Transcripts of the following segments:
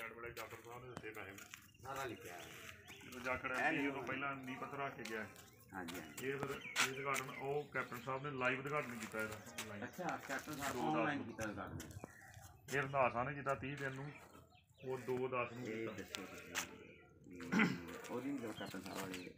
ਲੈਣ ਵੇਲੇ ਜਾਖੜ ਸਾਹਿਬ ਨੇ ਦਿੱਤੇ ਪੈਸੇ। ਸਾਰਾ ਲਿਖਿਆ ਹੈ। ਜਦੋਂ ਜਾਖੜ ਐਮਪੀ ਉਦੋਂ ਪਹਿਲਾਂ ਨੀ ਪੱਥਰ ਰੱਖ ਕੇ ਗਿਆ ਹਾਂਜੀ ਹਾਂਜੀ। ਇਹ ਫਿਰ ਇਹ ਉਦਘਾਟਨ ਉਹ ਕੈਪਟਨ ਸਾਹਿਬ ਨੇ ਲਾਈਵ ਉਦਘਾਟਨ ਕੀਤਾ ਇਹਦਾ। online। ਅੱਛਾ ਕੈਪਟਨ ਸਾਹਿਬ ਦੋ ਦਸ ਆਨਲਾਈਨ ਕੀਤਾ ਕਰਦੇ ਇਹ ਰੰਧਾਸਾ ਨੇ ਕੀਤਾ 30 ਦਿਨ ਨੂੰ ਉਹ 2 10 ਨੂੰ ਇਹ ਕੀਤਾ ਦੱਸੋ ਤੁਸੀਂ। ਉਹਦੀ ਵੀ ਗੱਲ ਕੈਪਟਨ ਸਾਹਿਬ ਵਾਲੀ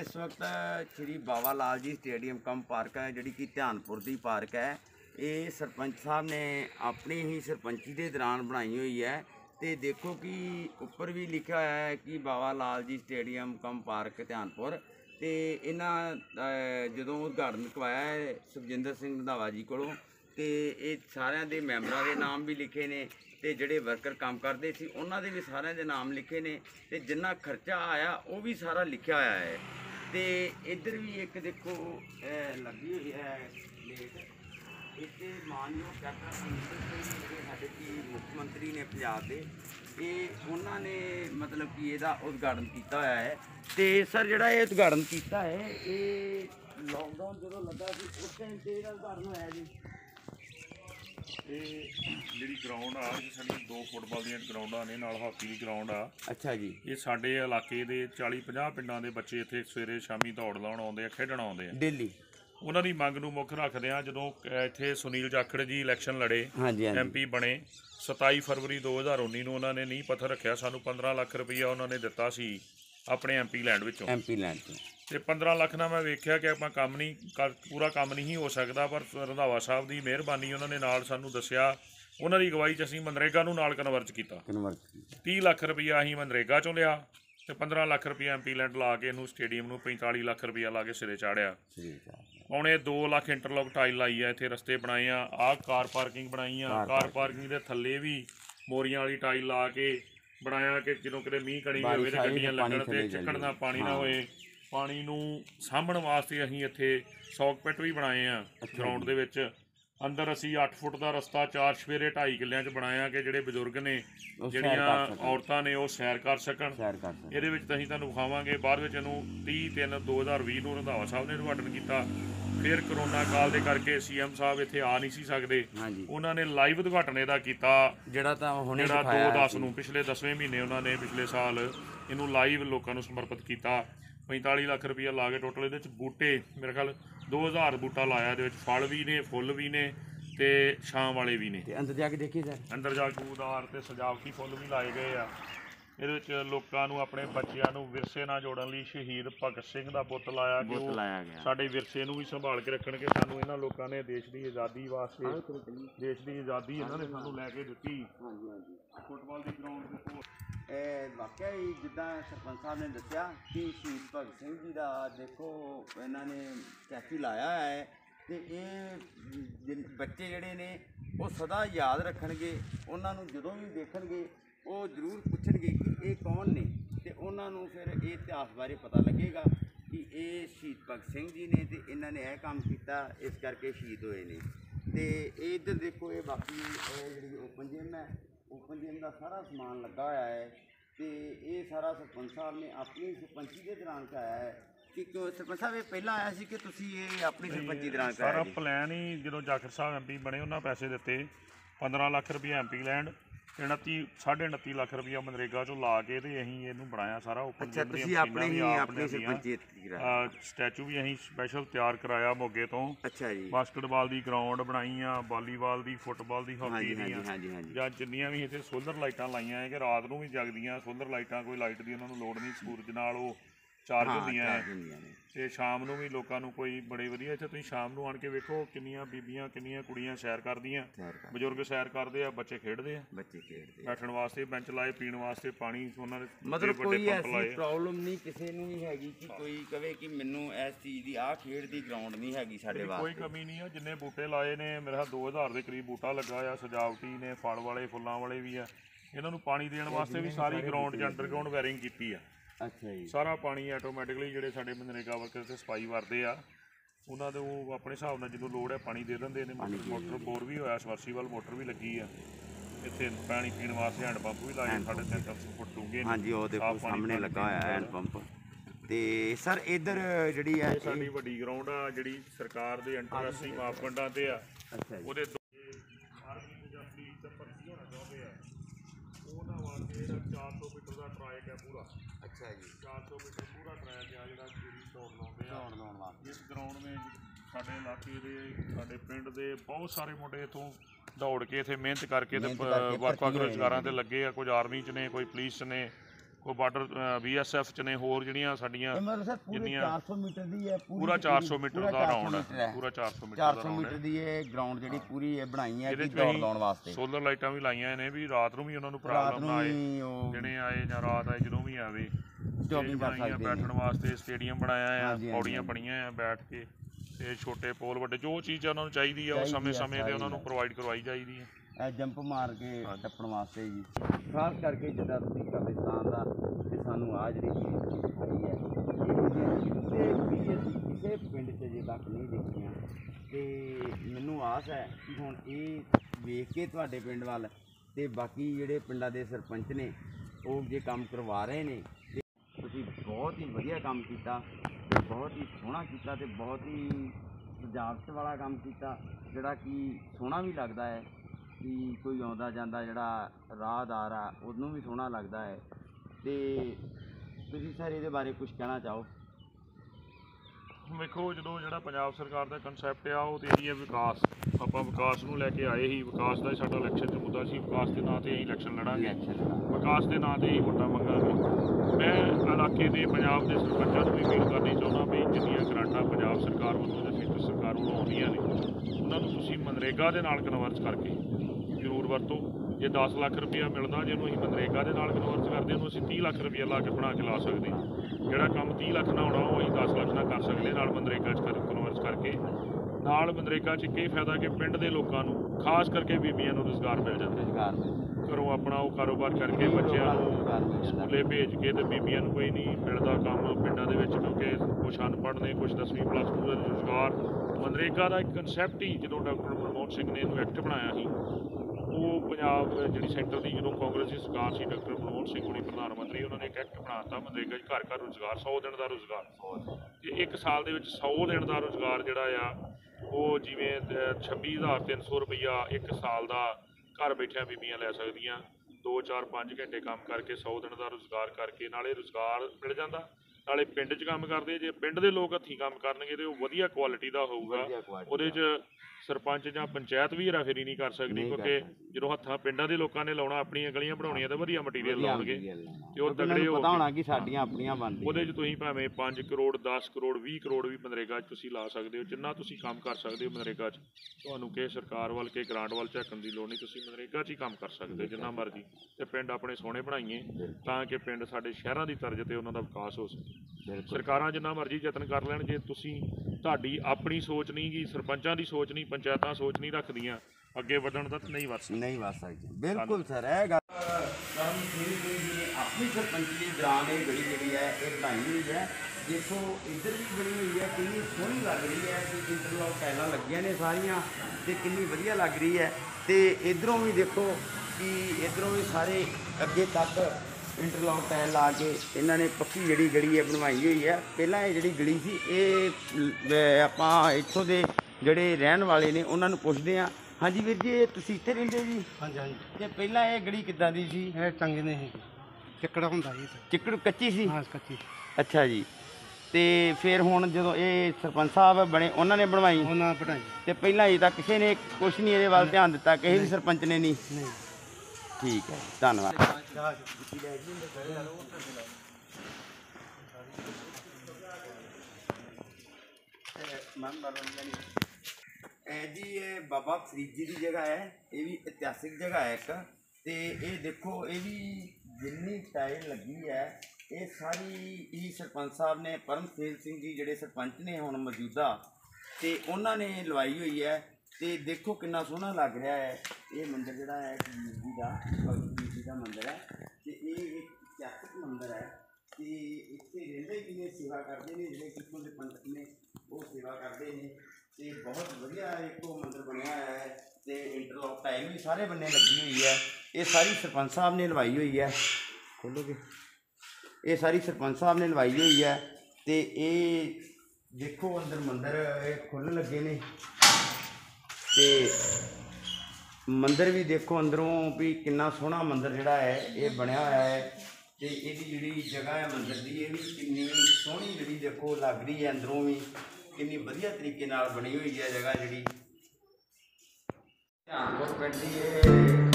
ਇਸ ਵਕਤ ਸ਼੍ਰੀ ਬਾਵਾ ਲਾਲ ਜੀ ਸਟੇਡੀਅਮ ਕਮ ਪਾਰਕ ਹੈ ਜਿਹੜੀ ਕਿ ਧਿਆਨਪੁਰ ਦੀ ਪਾਰਕ ਹੈ। ਇਹ ਸਰਪੰਚ ਸਾਹਿਬ ਨੇ ਆਪਣੀ ਹੀ ਸਰਪੰਚੀ ਦੇ ਦੌਰਾਨ ਬਣਾਈ ਹੋਈ ਹੈ। ਤੇ ਦੇਖੋ ਕਿ ਉੱਪਰ ਵੀ ਲਿਖਿਆ ਹੋਇਆ ਹੈ ਕਿ ਬਾਵਾ ਲਾਲ ਜੀ ਸਟੇਡੀਅਮ ਕਮ ਪਾਰਕ ਧਿਆਨਪੁਰ ਤੇ ਇਹਨਾਂ ਜਦੋਂ ਉਦਘਾਟਨ ਕਰਵਾਇਆ ਹੈ ਸੁਖਜਿੰਦਰ ਸਿੰਘ ਰੰਧਾਵਾ ਜੀ ਕੋਲੋਂ, ਤੇ ਇਹ ਸਾਰਿਆਂ ਦੇ ਮੈਂਬਰਾਂ ਦੇ ਨਾਮ ਵੀ ਲਿਖੇ ਨੇ ਤੇ ਜਿਹੜੇ ਵਰਕਰ ਕੰਮ ਕਰਦੇ ਸੀ, ਉਹਨਾਂ ਦੇ ਵੀ ਸਾਰਿਆਂ ਦੇ ਨਾਮ ਲਿਖੇ ਨੇ ਤੇ ਜਿੰਨਾ ਖਰਚਾ ਆਇਆ, ਉਹ ਵੀ ਸਾਰਾ ਲਿਖਿਆ ਹੋਇਆ ਹੈ। ਤੇ ਇੱਧਰ ਵੀ ਇੱਕ ਦੇਖੋ ਲੱਗੀ ਹੋਈ ਹੈ ਪਲੇਟ ਇੱਥੇ ਮਾਨਯੋਗ ਕੈਪਟਨ ਅਮਰਿੰਦਰ ਸਿੰਘ ਜੀ ਜਿਹੜੇ ਸਾਡੇ ਕੀ ਮੁੱਖ ਮੰਤਰੀ ਨੇ ਪੰਜਾਬ ਦੇ ਇਹ ਉਹਨਾਂ ਨੇ ਮਤਲਬ ਕਿ ਇਹਦਾ ਉਦਘਾਟਨ ਕੀਤਾ ਹੋਇਆ ਹੈ। ਤੇ ਸਰ ਜਿਹੜਾ ਇਹ ਉਦਘਾਟਨ ਕੀਤਾ ਹੈ ਇਹ ਲੋਕਡਾਊਨ ਜਦੋਂ ਲੱਗਾ ਸੀ ਉਸ ਟਾਈਮ ਤੇ ਇਹਦਾ ਉਦਘਾਟਨ ਹੋਇਆ ਜੀ? ਇਹ ਜਿਹੜੀ ਗਰਾਊਂਡ ਆ ਇਹ ਸਾਡੀਆਂ ਦੋ ਫੁੱਟਬਾਲ ਦੀਆਂ ਗਰਾਊਂਡਾਂ ਨੇ ਨਾਲ ਹਾਕੀ ਦੀ ਗਰਾਊਂਡ ਆ। ਅੱਛਾ ਜੀ। ਇਹ ਸਾਡੇ ਇਲਾਕੇ ਦੇ 40 50 ਪਿੰਡਾਂ ਦੇ ਬੱਚੇ ਇੱਥੇ ਸਵੇਰੇ ਸ਼ਾਮੀ ਦੌੜ ਲਾਉਣ ਆਉਂਦੇ ਆ ਖੇਡਣ ਆਉਂਦੇ ਆ। ਦਿੱਲੀ। ਉਹਨਾਂ ਦੀ ਮੰਗ ਨੂੰ ਮੁੱਖ ਰੱਖਦੇ ਆ ਜਦੋਂ ਇੱਥੇ ਸੁਨੀਲ ਜਾਖੜ ਜੀ ਇਲੈਕਸ਼ਨ ਲੜੇ ਹਾਂਜੀ ਹਾਂਜੀ। ਐਮਪੀ ਬਣੇ। 27 ਫਰਵਰੀ 2019 ਨੂੰ ਉਹਨਾਂ ਨੇ ਨੀਂਹ ਪੱਥਰ ਰੱਖਿਆ ਸਾਨੂੰ 15 ਲੱਖ ਰੁਪਈਆ ਉਹਨਾਂ ਨੇ ਦਿੱਤਾ ਸੀ ਆਪਣੇ ਐਮਪੀ ਲੈਂਡ ਵਿੱਚੋਂ। ਐਮਪੀ ਲੈਂਡ ਤੋਂ ਤੇ 15 ਲੱਖ ਨਾਲ ਮੈਂ ਵੇਖਿਆ ਕਿ ਆਪਾਂ ਕੰਮ ਨਹੀਂ ਪੂਰਾ ਕੰਮ ਨਹੀਂ ਹੋ ਸਕਦਾ ਪਰ ਰੰਧਾਵਾ ਸਾਹਿਬ ਦੀ ਮਿਹਰਬਾਨੀ ਉਹਨਾਂ ਨੇ ਨਾਲ ਸਾਨੂੰ ਦੱਸਿਆ। ਉਹਨਾਂ ਦੀ ਅਗਵਾਈ 'ਚ ਅਸੀਂ ਮਨਰੇਗਾ ਨੂੰ ਨਾਲ ਕਨਵਰਟ ਕੀਤਾ। ਕਨਵਰਟ 30 ਲੱਖ ਰੁਪਈਆ ਅਸੀਂ ਮਨਰੇਗਾ ਚੋਂ ਲਿਆ। ਤੇ 15 ਲੱਖ ਰੁਪਈਆ ਐਮਪੀ ਲੈਂਡ ਲਾ ਕੇ ਇਹਨੂੰ ਸਟੇਡੀਅਮ ਨੂੰ 45 ਲੱਖ ਰੁਪਈਆ ਲਾ ਕੇ ਸਿਰੇ ਚਾੜਿਆ। ਠੀਕ ਹੈ ਪੌਣੇ 2 ਲੱਖ ਇੰਟਰਲੌਕ ਟਾਈਲ ਲਾਈ ਆ ਇੱਥੇ ਰਸਤੇ ਬਣਾਏ ਆ ਆਹ ਕਾਰ ਪਾਰਕਿੰਗ ਬਣਾਈ ਆ ਕਾਰ ਪਾਰਕਿੰਗ। ਦੇ ਥੱਲੇ ਵੀ ਮੋਰੀਆਂ ਵਾਲੀ ਟਾਈਲ ਲਾ ਕੇ ਬਣਾਇਆ ਕਿ ਜਦੋਂ ਕਿਤੇ ਮੀਂਹ ਕਣੀ ਹੋਵੇ ਤੇ ਗੱਡੀਆਂ ਲੱਗਣ ਤੇ ਚਿੱਕੜ। ਨਾ ਪਾਣੀ ਨਾ। ਹੋਏ। ਪਾਣੀ ਨੂੰ ਸਾਂਭਣ ਵਾਸਤੇ ਅਸੀਂ ਇੱਥੇ ਸੌਕ ਪਿਟ ਵੀ ਬਣਾਏ ਆ ਗਰਾਊਂਡ ਦੇ ਵਿੱਚ। ਅੰਦਰ ਅਸੀਂ 8 ਫੁੱਟ ਦਾ ਰਸਤਾ ਚਾਰ ਸਵੇਰੇ 2.5 ਕਿੱਲਿਆਂ 'ਚ ਬਣਾਇਆ ਕਿ ਜਿਹੜੇ ਬਜ਼ੁਰਗ ਨੇ ਉਹ ਸੈਰ ਜਿਹੜੀਆਂ ਸਕਣ। ਔਰਤਾਂ ਨੇ ਉਹ ਸੈਰ ਕਰ ਸਕਣ। ਸ਼ੇਅਰ ਕਰ ਸਕਦੇ ਇਹਦੇ ਵਿੱਚ ਤਾਂ ਅਸੀਂ ਤੁਹਾਨੂੰ ਵਿਖਾਵਾਂਗੇ ਬਾਅਦ ਵਿੱਚ ਇਹਨੂੰ 30 3 2020 ਨੂੰ ਰੰਧਾਵਾ ਸਾਹਿਬ ਨੇ ਉਦਘਾਟਨ ਕੀਤਾ। ਫਿਰ ਕਰੋਨਾ ਕਾਲ ਦੇ ਕਰਕੇ ਸੀਐਮ ਸਾਹਿਬ ਇੱਥੇ ਆ ਨਹੀਂ ਸੀ ਸਕਦੇ। ਹਾਂਜੀ। ਉਹਨਾਂ ਨੇ ਲਾਈਵ ਉਦਘਾਟਨ ਇਹਦਾ ਕੀਤਾ। ਜਿਹੜਾ ਤਾਂ ਹੁਣੇ ਜਿਹੜਾ ਦਿਖਾਇਆ 2 10 ਸੀ। ਨੂੰ ਪਿਛਲੇ 10ਵੇਂ ਮਹੀਨੇ ਉਹਨਾਂ ਨੇ ਪਿਛਲੇ ਸਾਲ ਇਹਨੂੰ ਲਾਈਵ ਲੋਕਾਂ ਨੂੰ ਸਮਰਪਿਤ ਕੀਤਾ। 45 ਲੱਖ ਰੁਪਇਆ ਲਾ ਕੇ ਟੋਟਲ ਇਹਦੇ ਵਿੱਚ ਬੂਟੇ ਮੇਰੇ ਖਿਆਲ 2000 ਬੂਟਾ ਲਾਇਆ ਇਹਦੇ ਵਿੱਚ ਫਲ ਵੀ ਨੇ ਫੁੱਲ ਵੀ ਨੇ ਤੇ ਛਾਂ ਵਾਲੇ ਵੀ ਨੇ। ਤੇ ਅੰਦਰ ਜਾ ਕੇ ਦੇਖੀਏ ਸਰ ਅੰਦਰ ਜਾ ਕੇ ਉਦਾਰ ਤੇ ਸਜਾਵਟੀ ਫੁੱਲ ਵੀ ਲਾਏ ਗਏ ਆ। ਇਹਦੇ ਵਿੱਚ ਲੋਕਾਂ ਨੂੰ ਆਪਣੇ ਬੱਚਿਆਂ ਨੂੰ ਵਿਰਸੇ ਨਾਲ ਜੋੜਨ ਲਈ ਸ਼ਹੀਦ ਭਗਤ ਸਿੰਘ ਦਾ ਪੁੱਤ ਲਾਇਆ ਕਿ ਬੁੱਤ ਉਹ ਲਾਇਆ ਗਿਆ। ਸਾਡੇ ਵਿਰਸੇ ਨੂੰ ਵੀ ਸੰਭਾਲ ਕੇ ਰੱਖਣਗੇ। ਸਾਨੂੰ ਇਹਨਾਂ ਲੋਕਾਂ ਨੇ ਦੇਸ਼ ਦੀ ਆਜ਼ਾਦੀ ਵਾਸਤੇ ਦੇਸ਼ ਦੀ ਆਜ਼ਾਦੀ ਇਹਨਾਂ ਨੇ ਸਾਨੂੰ ਲੈ ਕੇ ਦਿੱਤੀ। ਹਾਂਜੀ ਹਾਂਜੀ। ਫੁੱਟਬਾਲ ਦੀ ਗਰਾਊਂਡ ਦੇ ਕੋਲ। ਇਹ ਵਾਕਿਆ ਹੀ ਜਿੱਦਾਂ ਸਰਪੰਚ ਸਾਹਿਬ ਨੇ ਦੱਸਿਆ ਕਿ ਸ਼ਹੀਦ ਭਗਤ ਸਿੰਘ ਜੀ ਦਾ ਦੇਖੋ ਇਹਨਾਂ ਨੇ ਸਟੈਚੂ ਲਾਇਆ ਹੈ ਤੇ ਇਹ ਜਿਨ- ਬੱਚੇ ਜਿਹੜੇ ਨੇ ਉਹ ਸਦਾ ਯਾਦ ਰੱਖਣਗੇ, ਉਹਨਾਂ ਨੂੰ ਜਦੋਂ ਵੀ ਦੇਖਣਗੇ, ਉਹ ਜ਼ਰੂਰ ਪੁੱਛਣਗੇ ਕਿ ਇਹ ਕੌਣ ਨੇ ਤੇ ਉਹਨਾਂ ਨੂੰ ਫਿਰ ਇਹ ਇਤਿਹਾਸ ਬਾਰੇ ਪਤਾ ਲੱਗੇਗਾ ਕਿ ਇਹ ਸ਼ਹੀਦ ਭਗਤ ਸਿੰਘ ਜੀ ਨੇ ਤੇ ਇਹਨਾਂ ਨੇ ਇਹ ਕੰਮ ਕੀਤਾ, ਇਸ ਕਰਕੇ ਸ਼ਹੀਦ ਹੋਏ ਨੇ। ਤੇ ਇਹ ਇੱਧਰ ਦੇਖੋ ਇਹ ਬਾਕੀ ਇਹ ਜਿਹੜੀ ਓਪਨ ਜਿਮ ਹੈ ਓਪਨ ਜਿਮ ਦਾ ਸਾਰਾ ਸਮਾਨ ਲੱਗਾ ਹੋਇਆ ਹੈ ਤੇ ਇਹ ਸਾਰਾ ਸਰਪੰਚ ਸਾਹਿਬ ਨੇ ਆਪਣੀ ਸਰਪੰਚੀ ਦੇ ਦੌਰਾਨ ਕਰਾਇਆ ਹੈ। ਕਿ ਕਿਉਂ- ਸਰਪੰਚ ਸਾਹਿਬ ਇਹ ਪਹਿਲਾਂ ਆਇਆ ਸੀ ਕਿ ਤੁਸੀਂ ਇਹ ਆਪਣੀ ਸਰਪੰਚੀ ਦੌਰਾਨ ਸਾਰਾ ਜੀ? ਪਲਾਨ ਹੀ ਜਦੋਂ ਜਾਖੜ ਸਾਹਿਬ ਐਮਪੀ ਬਣੇ ਉਹਨਾਂ ਪੈਸੇ ਦਿੱਤੇ। 15 ਲੱਖ ਰੁਪਏ ਐਮਪੀ ਲੈਂਡ 29 29.5 ਲੱਖ ਰੁਪਏ ਮਨਰੇਗਾ ਚੋਂ ਲਾ ਕੇ ਤੇ ਅਸੀਂ ਇਹਨੂੰ ਬਣਾਇਆ ਸਾਰਾ ਓਪਨ ਅੱਛਾ ਤੁਸੀਂ ਆਪਣੀ ਹੀ ਆਪਣੀ ਸਰਪੰਚੀ ਇੱਥੇ ਕਰਾਇਆ ਸਟੈਚੂ ਵੀ ਅਸੀਂ ਸਪੈਸ਼ਲ ਤਿਆਰ ਕਰਾਇਆ ਮੋਗੇ ਤੋਂ। ਅੱਛਾ ਜੀ। ਬਾਸਕਟਬਾਲ ਦੀ ਗਰਾਊਂਡ ਬਣਾਈ ਆ ਵਾਲੀਬਾਲ ਦੀ ਫੁੱਟਬਾਲ ਦੀ ਹਾਕੀ ਹਾਂਜੀ ਜਾਂ ਜਿੰਨੀਆਂ ਵੀ ਇੱਥੇ ਸੋਲਰ ਲਾਈਟਾਂ ਲਾਈਆਂ ਹੈ ਕਿ ਰਾਤ ਨੂੰ ਵੀ ਜਗਦੀਆਂ ਸੋਲਰ ਲਾਈਟਾਂ ਕੋਈ ਲਾਈਟ ਦੀ ਉਹਨਾਂ ਨੂੰ ਲੋੜ ਨਹੀਂ ਸੂਰਜ ਨਾਲ ਉਹ ਚਾਰਜ ਹਾਂ, ਹੁੰਦੀਆਂ ਚਾਰ ਹੈ। ਹੁੰਦੀਆਂ ਨੇ। ਤੇ ਸ਼ਾਮ ਨੂੰ ਵੀ ਲੋਕਾਂ ਨੂੰ ਕੋਈ ਬੜੇ ਵਧੀਆ ਇੱਥੇ ਤੁਸੀਂ ਸ਼ਾਮ ਨੂੰ ਆਣ ਕੇ ਵੇਖੋ ਕਿੰਨੀਆਂ ਬੀਬੀਆਂ ਕਿੰਨੀਆਂ ਕੁੜੀਆਂ ਸੈਰ ਕਰਦੀਆਂ। ਸੈਰ ਕਰ ਬਜ਼ੁਰਗ ਸੈਰ ਕਰਦੇ ਆ ਬੱਚੇ ਖੇਡਦੇ ਆ। ਬੱਚੇ ਖੇਡਦੇ ਬੈਠਣ ਵਾਸਤੇ ਬੈਂਚ ਲਾਏ ਪੀਣ ਵਾਸਤੇ ਪਾਣੀ ਉਹਨਾਂ ਦੇ ਮਤਲਬ ਵੱਡੇ ਕੋਈ ਪੰਪ ਐਸੀ ਲਾਏ। ਪ੍ਰੋਬਲਮ ਨਹੀਂ ਕਿਸੇ ਨੂੰ ਵੀ ਹੈਗੀ ਕਿ ਕੋਈ ਕਵੇ ਕਿ ਮੈਨੂੰ ਇਸ ਚੀਜ਼ ਦੀ ਆਹ ਖੇਡ ਦੀ ਗਰਾਊਂਡ ਨਹੀਂ ਹੈਗੀ ਸਾਡੇ ਕੋਈ ਵਾਸਤੇ। ਕਮੀ ਨਹੀਂ ਆ ਜਿੰਨੇ ਬੂਟੇ ਲਾਏ ਨੇ ਮੇਰਾ 2000 ਦੇ ਕਰੀਬ ਬੂਟਾ ਲੱਗਾ ਆ ਸਜਾਵਟੀ ਨੇ ਫਲ ਵਾਲੇ ਫੁੱਲਾਂ ਵਾਲੇ ਵੀ ਆ। ਇਹਨਾਂ ਨੂੰ ਪਾਣੀ ਦੇਣ ਵਾਸਤੇ ਵੀ ਸਾਰੀ ਗਰਾਊਂਡ 'ਚ ਅੰਡਰਗਰਾਉਂਡ ਵਾਇਰਿੰਗ ਕੀਤੀ ਆ। ਅੱਛਾ ਜੀ। ਸਾਰਾ ਪਾਣੀ ਆਟੋਮੈਟਿਕਲੀ ਜਿਹੜੇ ਸਾਡੇ ਮਨਰੇਗਾ ਵਰਕਰ ਤੇ ਸਫ਼ਾਈ ਵਰਦੇ ਆ ਉਹਨਾਂ ਦੇ ਉਹ ਆਪਣੇ ਹਿਸਾਬ ਨਾਲ ਜਦੋਂ ਲੋੜ ਹੈ ਪਾਣੀ ਦੇ ਦਿੰਦੇ ਨੇ ਮੋਟਰ ਬੋਰ ਵੀ ਹੋਇਆ ਸਵਰਸੀਬਲ ਮੋਟਰ ਵੀ ਲੱਗੀ ਆ। ਇੱਥੇ ਪਾਣੀ ਪੀਣ ਵਾਸਤੇ ਹੈਂਡ ਪੰਪ ਵੀ ਲਾਏ ਸਾਡੇ 300 ਫੁੱਟ ਡੂੰਘੇ ਹਾਂਜੀ ਉਹ ਦੇਖੋ ਸਾਹਮਣੇ ਲੱਗਾ ਹੋਇਆ ਹੈਂਡ ਪੰਪ ਤੇ ਸਰ ਇਧਰ ਜਿਹੜੀ ਹੈ ਸਾਡੀ ਵੱਡੀ ਗਰਾਊਂਡ ਆ ਜਿਹੜੀ ਸਰਕਾਰ ਦੇ ਅੰਤਰਰਾਸ਼ਟਰੀ ਮਾਪਦੰਡਾਂ ਤੇ ਆ ਅੱਛਾ ਜੀ। ਉਹਦੇ ਦੋ ਆਰਮੀ ਜਾਂ ਪੁਲਿਸ ਦਾ ਭਰਤੀ ਹੋਣਾ ਚਾਹੁੰਦੇ ਆ ਉਹਨਾਂ ਇਹਦਾ 400 ਮੀਟਰ ਦਾ ਟਰੈਕ ਹੈ ਪੂਰਾ ਅੱਛਾ ਜੀ 400 ਮੀਟਰ ਪੂਰਾ ਟਰੈਕ ਆ ਜਿਹੜਾ ਜਿਹੜੀ ਦੌੜ ਲਾਉਂਦੇ ਆ। ਦੌੜ ਲਾਉਣ ਵਾਸਤੇ। ਇਸ ਗਰਾਊਂਡ ਵਿੱਚ ਸਾਡੇ ਇਲਾਕੇ ਦੇ ਸਾਡੇ ਪਿੰਡ ਦੇ ਬਹੁਤ ਸਾਰੇ ਮੁੰਡੇ ਇਥੋਂ ਦੌੜ ਕੇ ਇਥੇ ਮਿਹਨਤ ਕਰਕੇ ਤੇ ਮਿਹਨਤ ਕਰਕੇ ਵੱਖ ਵੱਖ ਭਰਤੀ ਹੋਏ ਨੇ ਰੁਜ਼ਗਾਰਾਂ ਤੇ ਲੱਗੇ ਆ। ਕੁਝ ਆਰਮੀ ਚ ਨੇ ਕੋਈ ਪੁਲਿਸ 'ਚ ਨੇ ਕੋਈ ਬਾਰਡਰ ਬੀਐਸਐਫ ਚ ਨੇ ਹੋਰ ਜਿਹੜੀਆਂ ਸਾਡੀਆਂ ਜਿੰਨੀਆਂ- 400 ਮੀਟਰ ਦੀ ਹੈ ਪੂਰੀ ਪੂਰਾ ਦੀ 400 ਪੂਰੀ- ਮੀਟਰ ਦਾ 400 ਰਾਉਂਡ ਮੀਟਰ ਹੈ। ਪੂਰਾ 400 ਮੀਟਰ ਦਾ 400 ਰਾਉਂਡ ਮੀਟਰ ਹੈ। ਦੀ ਇਹ ਗਰਾਊਂਡ ਜਿਹੜੀ ਪੂਰੀ ਇਹ ਬਣਾਈ ਹੈ ਕਿ ਦੌੜ ਲਾਉਣ ਵਾਸਤੇ। ਸੋਲਰ ਲਾਈਟਾਂ ਵੀ ਲਾਈਆਂ ਨੇ ਵੀ ਰਾਤ ਨੂੰ ਵੀ ਉਹਨਾਂ ਨੂੰ ਪ੍ਰੋਬਲਮ ਨੂੰ ਆਏ ਦਿਨੇ ਆਏ ਜਾਂ ਰਾਤ ਆਏ ਜਦੋਂ ਵੀ ਆਵੇ। Jogging ਕਰ ਸਕਦੇ ਨੇ। ਬੈਠਣ ਵਾਸਤੇ ਸਟੇਡੀਅਮ ਬਣਾਇਆ ਆ ਹਾਂਜੀ, ਹਾਂਜੀ, ਪੌੜੀਆਂ ਹਾਂਜੀ। ਬਣੀਆਂ ਆ ਬੈਠ ਕੇ ਤੇ ਛੋਟੇ ਪੋਲ ਵੱਡੇ ਜੋ ਚੀਜ਼ ਉਹਨਾਂ ਨੂੰ ਚਾਹੀਦੀ ਆ ਉਹ ਚਾਹੀਦੀ ਆ, ਸਮੇਂ-ਸਮੇਂ ਤੇ ਉਹਨਾਂ ਨੂੰ। ਪ੍ਰੋਵਾਈਡ ਕਰਵਾਈ ਚਾਹੀਦੀ ਹੈ ਇਹ ਜੰਪ ਮਾਰ ਕੇ। ਟੱਪਣ ਵਾਸਤੇ ਜੀ ਖਾਸ ਕਰਕੇ ਜਿੱਦਾਂ ਤੁਸੀਂ ਕਬਰਿਸਤਾਨ ਦਾ ਤੇ ਸਾਨੂੰ ਆ ਜਿਹੜੀ ਚੀਜ਼ ਦਿਖਾਈ ਹੈ ਇਹ ਜਿਹੇ ਕਿਸੇ ਵੀ ਅਸੀਂ ਕਿਸੇ ਪਿੰਡ 'ਚ ਜੇ ਤੱਕ ਨਹੀਂ ਦੇਖੀਆਂ ਤੇ ਮੈਨੂੰ ਆਸ ਹੈ ਕਿ ਹੁਣ ਇਹ ਵੇਖ ਕੇ ਤੁਹਾਡੇ ਪਿੰਡ ਵੱਲ ਤੇ ਬਾਕੀ ਜਿਹੜੇ ਪਿੰਡਾਂ ਦੇ ਸਰਪੰਚ ਨੇ ਉਹ ਜੇ ਕੰਮ ਕਰਵਾ ਰਹੇ ਨੇ ਬਹੁਤ ਹੀ ਵਧੀਆ ਕੰਮ ਕੀਤਾ ਤੇ ਬਹੁਤ ਹੀ ਸੋਹਣਾ ਕੀਤਾ ਤੇ ਬਹੁਤ ਹੀ ਸਜਾਵਟ ਵਾਲਾ ਕੰਮ ਕੀਤਾ, ਜਿਹੜਾ ਕਿ ਸੋਹਣਾ ਵੀ ਲੱਗਦਾ ਹੈ ਕਿ ਕੋਈ ਆਉਂਦਾ ਜਾਂਦਾ ਜਿਹੜਾ ਰਾਹਦਾਰ ਆ, ਉਹਨੂੰ ਵੀ ਸੋਹਣਾ ਲੱਗਦਾ ਹੈ। ਅਤੇ ਤੁਸੀਂ ਸਰ ਇਹਦੇ ਬਾਰੇ ਕੁਝ ਕਹਿਣਾ ਚਾਹੋ? ਵੇਖੋ ਜਦੋਂ ਜਿਹੜਾ ਪੰਜਾਬ ਸਰਕਾਰ ਦਾ ਕਨਸੈਪਟ ਆ ਉਹ ਤੇ ਇਹੀ ਹੈ ਵਿਕਾਸ। ਆਪਾਂ ਵਿਕਾਸ ਨੂੰ ਲੈ ਕੇ ਆਏ ਸੀ। ਵਿਕਾਸ ਦਾ ਹੀ ਸਾਡਾ ਇਲੈਕਸ਼ਨ ਚ ਮੁੱਦਾ ਸੀ। ਵਿਕਾਸ ਦੇ ਨਾਂ ਤੇ ਅਸੀਂ ਇਲੈਕਸ਼ਨ ਲੜਾਂਗੇ। ਵਿਕਾਸ ਦੇ ਨਾਂ ਤੇ ਹੀ ਵੋਟਾਂ ਮੰਗਾਂਗੇ। ਮੈਂ ਇਲਾਕੇ ਦੇ ਪੰਜਾਬ ਦੇ ਸਰਪੰਚਾਂ ਨੂੰ ਵੀ ਅਪੀਲ ਕਰਨੀ ਚਾਹੁੰਦਾ ਵੀ ਜਿੰਨੀਆਂ ਗ੍ਰਾਂਟਾਂ ਪੰਜਾਬ ਸਰਕਾਰ ਵੱਲੋਂ ਜਾਂ ਸੈਂਟਰ ਸਰਕਾਰ ਵੱਲੋਂ ਆਉਂਦੀਆਂ ਨੇ ਉਹਨਾਂ ਨੂੰ ਤੁਸੀਂ ਮਨਰੇਗਾ ਦੇ ਨਾਲ ਕਨਵਰਟ ਕਰਕੇ ਜ਼ਰੂਰ ਵਰਤੋ। ਜੇ 10 ਲੱਖ ਰੁਪਇਆ ਮਿਲਦਾ ਜੇ ਉਹਨੂੰ ਅਸੀਂ ਮਨਰੇਗਾ ਦੇ ਨਾਲ ਕਨਵਰਟ ਕਰਦੇ ਹਾਂ, ਉਹਨੂੰ ਅਸੀਂ 30 ਲੱਖ ਰੁਪਇਆ ਲਾ ਕੇ ਬਣਾ ਕੇ ਲਾ ਸਕਦੇ ਹਾਂ। ਜਿਹੜਾ ਕੰਮ 30 ਲੱਖ ਨਾਲ ਹੋਣਾ ਉਹ ਅਸੀਂ 10 ਲੱਖ ਨਾਲ ਕਰ ਸਕਦੇ ਹਾਂ, ਨਾਲ ਮਨਰੇਗਾ 'ਚ ਕਰ ਕਨਵਰਟ ਕਰਕੇ। ਨਾਲ ਮਨਰੇਗਾ 'ਚ ਇਹ ਫਾਇਦਾ ਕਿ ਪਿੰਡ ਦੇ ਲੋਕਾਂ ਨੂੰ ਖਾਸ ਕਰਕੇ ਬੀਬੀਆਂ ਨੂੰ ਰੋਜ਼ਗਾਰ ਮਿਲ ਜਾਂਦਾ। ਰੁਜ਼ਗਾਰ ਘਰੋਂ ਆਪਣਾ ਉਹ ਕਾਰੋਬਾਰ ਕਰਕੇ ਬੱਚਿਆਂ ਨੂੰ ਸਕੂਲੇ ਭੇਜ ਕੇ ਤੇ ਬੀਬੀਆਂ ਨੂੰ ਕੋਈ ਨਹੀਂ ਮਿਲਦਾ ਕੰਮ ਪਿੰਡਾਂ ਦੇ ਵਿੱਚ ਕਿਉਂਕਿ ਕੁਛ ਅਨਪੜ੍ਹ ਨੇ ਕੁਛ 10ਵੀਂ ਪਲੱਸ 2 ਦਾ ਰੁਜ਼ਗਾਰ। ਮਨਰੇਗਾ ਦਾ ਇੱਕ ਕਨਸੈਪਟ ਹੀ ਜਦੋਂ ਡਾਕਟਰ ਮਨਮੋਹਨ ਸਿੰਘ ਨੇ ਇਹਨੂੰ ਐਕਟ ਬਣਾਇਆ ਸੀ ਉਹ ਪੰਜਾਬ ਜਿਹੜੀ ਸੈਂਟਰ ਦੀ ਜਦੋਂ ਕਾਂਗਰਸ ਦੀ ਸਰਕਾਰ ਸੀ ਡਾਕਟਰ ਮਨਮੋਹਨ ਸਿੰਘ ਹੁਣੀ ਪ੍ਰਧਾਨ ਮੰਤਰੀ ਉਹਨਾਂ ਨੇ ਇੱਕ ਐਕਟ ਬਣਾਤਾ ਮਨਰੇਗਾ 'ਚ ਘਰ ਘਰ ਰੁਜ਼ਗਾਰ 100 ਦਿਨ ਦਾ ਰੁਜ਼ਗਾਰ। ਤੇ ਇੱਕ ਸਾਲ ਦੇ ਵਿੱਚ 100 ਦਿਨ ਦਾ ਰੁਜ਼ਗਾਰ ਜਿਹੜਾ ਆ ਉਹ ਜਿਵੇਂ 26300 ਰੁਪਈਆ ਇੱਕ ਸਾਲ ਦਾ ਘਰ ਬੈਠਿਆਂ ਬੀਬੀਆਂ ਲੈ ਸਕਦੀਆਂ। 2 4 5 ਘੰਟੇ ਕੰਮ ਕਰਕੇ 100 ਦਿਨ ਦਾ ਰੁਜ਼ਗਾਰ ਕਰਕੇ ਨਾਲੇ ਰੁਜ਼ਗਾਰ ਮਿਲ ਜਾਂਦਾ। ਨਾਲੇ ਪਿੰਡ 'ਚ ਕੰਮ ਕਰਦੇ ਜੇ ਪਿੰਡ ਦੇ ਲੋਕ ਹੱਥੀਂ ਕੰਮ ਕਰਨਗੇ ਤੇ ਉਹ ਵਧੀਆ ਕੁਆਲਿਟੀ ਦਾ ਹੋਊਗਾ। ਉਹਦੇ 'ਚ ਸਰਪੰਚ ਜਾਂ ਪੰਚਾਇਤ ਵੀ ਹੇਰਾਫੇਰੀ ਨਹੀਂ ਕਰ ਸਕਦੀ ਕਿਉਂਕਿ ਜਦੋਂ ਹੱਥਾਂ ਪਿੰਡਾਂ ਦੇ ਲੋਕਾਂ ਨੇ ਲਾਉਣਾ ਆਪਣੀਆਂ ਗਲੀਆਂ ਬਣਾਉਣੀਆਂ ਤਾਂ ਵਧੀਆ ਮਟੀਰੀਅਲ ਲਾਉਣਗੇ। ਤੇ ਉਹ ਤਗੜੇ ਹੋ ਪਤਾ ਕੇ ਹੋਣਾ ਕਿ ਸਾਡੀਆਂ ਆਪਣੀਆਂ ਬਣਦੀਆਂ। ਉਹਦੇ 'ਚ ਤੁਸੀਂ ਭਾਵੇਂ 5 ਕਰੋੜ 10 ਕਰੋੜ 20 ਕਰੋੜ ਵੀ ਮਨਰੇਗਾ 'ਚ ਤੁਸੀਂ ਲਾ ਸਕਦੇ ਹੋ। ਜਿੰਨਾ ਤੁਸੀਂ ਕੰਮ ਕਰ ਸਕਦੇ ਹੋ ਮਨਰੇਗਾ 'ਚ ਤੁਹਾਨੂੰ ਕਿਸੇ ਸਰਕਾਰ ਵੱਲ ਕੇ ਗ੍ਰਾਂਟ ਵੱਲ ਝਾਕਣ ਦੀ ਲੋੜ ਨਹੀਂ। ਤੁਸੀਂ ਮਨਰੇਗਾ 'ਚ ਹੀ ਕੰਮ ਕਰ ਸਕਦੇ ਹੋ ਜਿੰਨਾ ਮਰਜ਼ੀ। ਤੇ ਪਿੰਡ ਆਪਣੇ ਸੋਹਣੇ ਬਣਾਈਏ ਤਾਂ ਕਿ ਪਿੰਡ ਸਾਡੇ ਸ਼ਹਿਰਾਂ ਦੀ ਤਰਜ਼ ਤੇ ਉਹਨਾਂ ਦਾ ਵਿਕਾਸ ਹੋ ਸਕੇ। ਸਰਕਾਰਾਂ ਜਿੰਨਾ ਮਰਜ਼ੀ ਯਤਨ ਕਰ ਲੈਣ ਜੇ ਤੁਸੀਂ ਤੁਹਾਡੀ ਆਪਣੀ ਸੋਚ ਨਹੀਂ ਗੀ ਸਰਪੰਚਾਂ ਦੀ ਸੋਚ ਨਹੀਂ ਪੰਚਾਇਤਾਂ ਸੋਚ ਨਹੀਂ ਰੱਖਦੀਆਂ ਅੱਗੇ ਵਧਣ ਦਾ ਤਾਂ ਨਹੀਂ ਵੱਧ ਸਕਦਾ। ਨਹੀਂ ਵੱਸ ਸਕਦੇ। ਬਿਲਕੁਲ ਸਰ ਇਹ ਗੱਲ ਕਰਮ ਸਿੰਘ ਜੀ ਨੇ ਆਪਣੀ ਸਰਪੰਚੀ ਦੌਰਾਨ ਇਹ ਗਲੀ ਜਿਹੜੀ ਹੈ ਇਹ ਬਣਾਈ ਹੋਈ ਹੈ। ਦੇਖੋ ਇੱਧਰ ਵੀ ਬਣੀ ਹੋਈ ਹੈ ਕਿੰਨੀ ਸੋਹਣੀ ਲੱਗ ਰਹੀ ਹੈ ਕਿ ਇੰਟਰਲੌਕ ਟਾਈਲਾਂ ਲੱਗੀਆਂ ਨੇ ਸਾਰੀਆਂ ਤੇ ਕਿੰਨੀ ਵਧੀਆ ਲੱਗ ਰਹੀ ਹੈ। ਤੇ ਇਧਰੋਂ ਵੀ ਦੇਖੋ ਕਿ ਇਧਰੋਂ ਵੀ ਸਾਰੇ ਅੱਗੇ ਤੱਕ ਇੰਟਰਲੌਕ ਟਾਈਲ ਲਾ ਕੇ ਇਹਨਾਂ ਨੇ ਪੱਕੀ ਜਿਹੜੀ ਗਲੀ ਹੈ ਬਣਵਾਈ ਹੋਈ ਹੈ। ਪਹਿਲਾਂ ਇਹ ਜਿਹੜੀ ਗਲੀ ਸੀ ਇਹ ਆਪਾਂ ਇੱਥੋਂ ਦੇ ਜਿਹੜੇ ਰਹਿਣ ਵਾਲੇ ਨੇ ਉਹਨਾਂ ਨੂੰ ਪੁੱਛਦੇ ਆ ਹਾਂਜੀ ਵੀਰ ਜੀ ਇਹ ਤੁਸੀਂ ਇੱਥੇ ਰਹਿੰਦੇ ਜੀ? ਹਾਂਜੀ ਹਾਂਜੀ। ਤੇ ਪਹਿਲਾਂ ਇਹ ਗਲੀ ਕਿੱਦਾਂ ਦੀ ਸੀ? ਇਹ ਚੰਗੇ ਨਹੀਂ ਸੀ ਚੱਕੜਾ ਹੁੰਦਾ ਜੀ ਇੱਥੇ। ਚਿੱਕੜ ਕੱਚੀ ਸੀ? ਹਾਂ ਕੱਚੀ। ਅੱਛਾ ਜੀ। ਤੇ ਫਿਰ ਹੁਣ ਜਦੋਂ ਇਹ ਸਰਪੰਚ ਸਾਹਿਬ ਬਣੇ ਉਹਨਾਂ ਨੇ ਬਣਵਾਈ? ਉਹਨਾਂ ਪਟਾਈ ਤੇ ਪਹਿਲਾਂ ਇਹ ਤਾਂ ਕਿਸੇ ਨੇ ਕੁਛ ਨਹੀਂ ਇਹਦੇ ਵੱਲ ਧਿਆਨ ਦਿੱਤਾ ਕਿਸੇ ਵੀ ਸਰਪੰਚ ਨੇ ਨਹੀਂ। ਨਹੀਂ। ਠੀਕ ਹੈ ਧੰਨਵਾਦ। ਇਹ ਜੀ, ਇਹ ਬਾਬਾ ਫਰੀਦ ਜੀ ਦੀ ਜਗ੍ਹਾ ਹੈ, ਇਹ ਵੀ ਇਤਿਹਾਸਿਕ ਜਗ੍ਹਾ ਹੈ ਇੱਕ। ਤੇ ਇਹ ਦੇਖੋ, ਇਹ ਵੀ ਜਿੰਨੀ ਟਾਈਲ ਲੱਗੀ ਹੈ, ਇਹ ਸਾਰੀ ਹੀ ਸਰਪੰਚ ਸਾਹਿਬ ਨੇ ਪਰਮਸੇਲ ਸਿੰਘ ਜੀ ਜਿਹੜੇ ਸਰਪੰਚ ਨੇ ਹੁਣ ਮੌਜੂਦਾ, ਤੇ ਉਹਨਾਂ ਨੇ ਲਵਾਈ ਹੋਈ ਹੈ। ਤੇ ਦੇਖੋ ਕਿੰਨਾ ਸੋਹਣਾ ਲੱਗ ਰਿਹਾ ਹੈ। ਇਹ ਮੰਦਿਰ ਜਿਹੜਾ ਹੈ ਵੀਰ ਜੀ ਦਾ, ਭਗਤ ਜੀ ਦਾ ਮੰਦਿਰ ਹੈ। ਤੇ ਇਹ ਇੱਕ ਇਤਿਹਾਸਿਕ ਮੰਦਿਰ ਹੈ। ਤੇ ਇੱਥੇ ਰਹਿੰਦੇ ਕਿਨੇ ਸੇਵਾ ਕਰਦੇ ਨੇ, ਜਿਹੜੇ ਕਿਥੋਂ ਦੇ ਪੰਡਤ ਨੇ, ਉਹ ਸੇਵਾ ਕਰਦੇ ਨੇ। ਤੇ ਬਹੁਤ ਵਧੀਆ ਇੱਕੋ ਮੰਦਿਰ ਬਣਿਆ ਹੋਇਆ ਹੈ ਤੇ ਇੰਟਰਲੌਕ ਟਾਈਲ ਵੀ ਸਾਰੇ ਬੰਨੇ ਲੱਗੀ ਹੋਈ ਹੈ। ਇਹ ਸਾਰੀ ਸਰਪੰਚ ਸਾਹਿਬ ਨੇ ਲਵਾਈ ਹੋਈ ਹੈ। ਖੋਲੋਗੇ ਇਹ ਸਾਰੀ ਸਰਪੰਚ ਸਾਹਿਬ ਨੇ ਲਵਾਈ ਹੋਈ ਹੈ ਤੇ ਇਹ ਦੇਖੋ ਅੰਦਰ ਮੰਦਿਰ, ਇਹ ਖੁੱਲ੍ਹ ਲੱਗੇ ਨੇ। ਤੇ ਮੰਦਿਰ ਵੀ ਦੇਖੋ ਅੰਦਰੋਂ ਵੀ ਕਿੰਨਾ ਸੋਹਣਾ ਮੰਦਿਰ ਜਿਹੜਾ ਹੈ, ਇਹ ਬਣਿਆ ਹੋਇਆ ਹੈ। ਤੇ ਇਹਦੀ ਜਿਹੜੀ ਜਗ੍ਹਾ ਹੈ ਮੰਦਿਰ ਦੀ, ਇਹ ਵੀ ਕਿੰਨੀ ਸੋਹਣੀ ਜਿਹੜੀ ਦੇਖੋ ਲੱਗ ਰਹੀ ਹੈ ਅੰਦਰੋਂ ਵੀ। ਕਿੰਨੀ ਵਧੀਆ ਤਰੀਕੇ ਨਾਲ ਬਣੀ ਹੋਈ ਹੈ ਜਗ੍ਹਾ ਜਿਹੜੀ। ਧਿਆਨ ਪਿੰਡ ਦੀ ਇਹ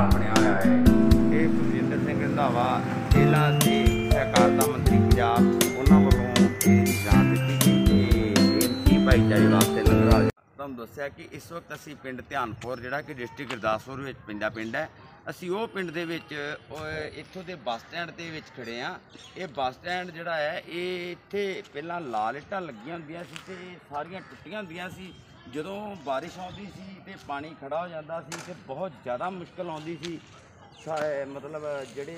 ਨਾਲ ਬਣਿਆ ਹੋਇਆ ਹੈ। ਇਹ ਸੁਖਜਿੰਦਰ ਸਿੰਘ ਰੰਧਾਵਾ ਜ਼ਿਲ੍ਹਾ ਤੇ ਸਹਿਕਾਰਤਾ ਮੰਤਰੀ ਪੰਜਾਬ, ਉਹਨਾਂ ਵੱਲੋਂ ਇਹਦੀ ਜਾਂਚ ਦਿੱਤੀ ਗਈ ਕਿ ਇਹ ਭਾਈਚਾਰੇ ਵਾਸਤੇ ਲੰਗਰ ਆ ਤੁਹਾਨੂੰ ਦੱਸਿਆ ਕਿ ਇਸ ਵਕਤ ਅਸੀਂ ਪਿੰਡ ਧਿਆਨਪੁਰ, ਜਿਹੜਾ ਕਿ ਡਿਸਟ੍ਰਿਕਟ ਗੁਰਦਾਸਪੁਰ ਵਿੱਚ ਪੈਂਦਾ ਪਿੰਡ ਹੈ, ਅਸੀਂ ਉਹ ਪਿੰਡ ਦੇ ਵਿੱਚ ਇੱਥੋਂ ਦੇ ਬੱਸ ਸਟੈਂਡ ਦੇ ਵਿੱਚ ਖੜੇ ਆ ਇਹ ਬੱਸ ਸਟੈਂਡ ਜਿਹੜਾ ਹੈ, ਇਹ ਇੱਥੇ ਪਹਿਲਾਂ ਲਾਲ ਇੱਟਾਂ ਲੱਗੀਆਂ ਹੁੰਦੀਆਂ ਸੀ ਤੇ ਸਾਰੀਆਂ ਟੁੱਟੀਆਂ ਹੁੰਦੀਆਂ ਸੀ। ਜਦੋਂ ਬਾਰਿਸ਼ ਆਉਂਦੀ ਸੀ ਤੇ ਪਾਣੀ ਖੜਾ ਹੋ ਜਾਂਦਾ ਸੀ ਤੇ ਬਹੁਤ ਜ਼ਿਆਦਾ ਮੁਸ਼ਕਲ ਆਉਂਦੀ ਸੀ ਸਾ- ਮਤਲਬ ਜਿਹੜੇ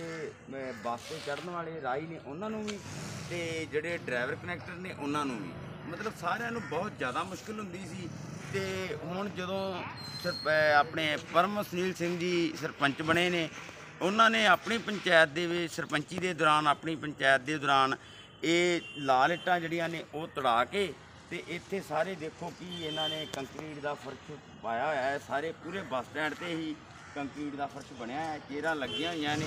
ਅਹ, ਬੱਸ ਤੇ ਚੜਨ ਵਾਲੇ ਰਾਹੀ ਨੇ ਉਹਨਾਂ ਨੂੰ ਵੀ ਤੇ ਜਿਹੜੇ ਡਰਾਈਵਰ ਕਨੈਕਟਰ ਨੇ ਉਹਨਾਂ ਨੂੰ ਵੀ। ਮਤਲਬ ਸਾਰਿਆਂ ਨੂੰ ਬਹੁਤ ਜ਼ਿਆਦਾ ਮੁਸ਼ਕਲ ਹੁੰਦੀ ਸੀ ਤੇ ਹੁਣ ਜਦੋਂ ਸਰਪ- ਅਹ, ਆਪਣੇ ਪਰਮ ਸੁਨੀਲ ਸਿੰਘ ਜੀ ਸਰਪੰਚ ਬਣੇ ਨੇ ਉਹਨਾਂ ਨੇ ਆਪਣੀ ਪੰਚਾਇਤ ਦੇ ਵਿੱਚ ਸਰਪੰਚੀ ਦੇ ਦੌਰਾਨ ਆਪਣੀ ਪੰਚਾਇਤ ਦੇ ਦੌਰਾਨ ਇਹ ਲਾਲ ਇੱਟਾਂ ਜਿਹੜੀਆਂ ਨੇ ਉਹ ਤੜਾ ਕੇ ਤੇ ਇੱਥੇ ਸਾਰੇ ਦੇਖੋ ਕਿ ਇਹਨਾਂ ਨੇ ਕੰਕਰੀਟ ਦਾ ਫਰਸ਼ ਪਾਇਆ ਹੋਇਆ ਹੈ। ਸਾਰੇ ਪੂਰੇ ਬੱਸ ਸਟੈਂਡ ਤੇ ਹੀ ਕੰਕਰੀਟ ਦਾ ਫਰਸ਼ ਬਣਿਆ ਹੈ। ਚੇਅਰਾਂ ਲੱਗੀਆਂ ਹੋਈਆਂ ਨੇ।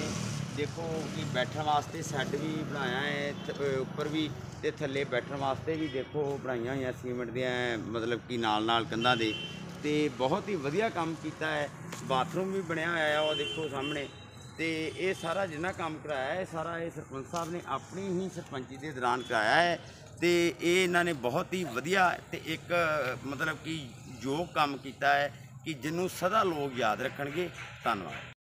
ਦੇਖੋ ਕਿ ਬੈਠਣ ਵਾਸਤੇ ਸੈੱਟ ਵੀ ਬਣਾਇਆ ਹੈ। ਉੱਪਰ ਵੀ ਤੇ ਥੱਲੇ ਬੈਠਣ ਵਾਸਤੇ ਵੀ ਦੇਖੋ ਬਣਾਈਆਂ ਹੋਈਆਂ ਸੀਮੈਂਟ ਦੀਆਂ, ਮਤਲਬ ਕਿ ਨਾਲ ਨਾਲ ਕੰਧਾਂ ਦੇ। ਤੇ ਬਹੁਤ ਹੀ ਵਧੀਆ ਕੰਮ ਕੀਤਾ ਹੈ। ਬਾਥਰੂਮ ਵੀ ਬਣਿਆ ਹੋਇਆ ਹੈ, ਉਹ ਦੇਖੋ ਸਾਹਮਣੇ। ਤੇ ਇਹ ਸਾਰਾ ਜਿੰਨਾ ਕੰਮ ਕਰਾਇਆ ਹੈ, ਇਹ ਸਾਰਾ ਇਹ ਸਰਪੰਚ ਸਾਹਿਬ ਨੇ ਆਪਣੀ ਹੀ ਸਰਪੰਚੀ ਦੇ ਦੌਰਾਨ ਕਰਾਇਆ ਹੈ। ਤੇ ਇਹ ਇਹਨਾਂ ਨੇ ਬਹੁਤ ਹੀ ਵਧੀਆ ਤੇ ਇੱਕ, ਮਤਲਬ ਕਿ ਯੋਗ ਕੰਮ ਕੀਤਾ ਹੈ ਕਿ ਜਿਹਨੂੰ ਸਦਾ ਲੋਕ ਯਾਦ ਰੱਖਣਗੇ। ਧੰਨਵਾਦ।